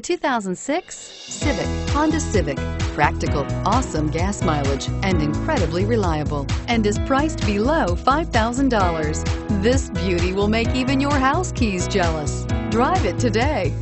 2006 Civic, Honda Civic. Practical, awesome gas mileage, and incredibly reliable, and is priced below $5,000. This beauty will make even your house keys jealous. Drive it today.